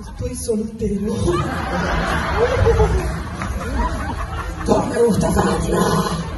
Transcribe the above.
Estoy soltero. ¿Cómo me gusta Fátima?